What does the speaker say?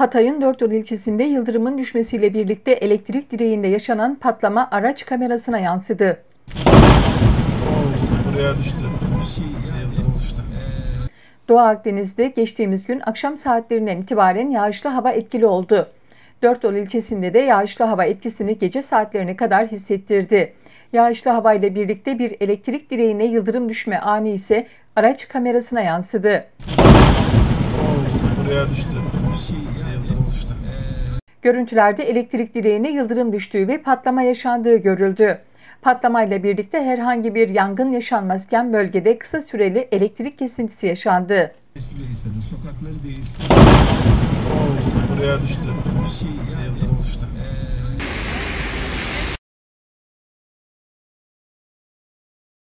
Hatay'ın Dörtyol ilçesinde yıldırımın düşmesiyle birlikte elektrik direğinde yaşanan patlama araç kamerasına yansıdı. Buraya düştü. Doğu Akdeniz'de geçtiğimiz gün akşam saatlerinden itibaren yağışlı hava etkili oldu. Dörtyol ilçesinde de yağışlı hava etkisini gece saatlerine kadar hissettirdi. Yağışlı havayla birlikte bir elektrik direğine yıldırım düşme anı ise araç kamerasına yansıdı. Buraya düştü. Görüntülerde elektrik direğine yıldırım düştüğü ve patlama yaşandığı görüldü. Patlamayla birlikte herhangi bir yangın yaşanmazken bölgede kısa süreli elektrik kesintisi yaşandı. ise de sokakları değilsin. Buraya düştü. Yıldırım düştü.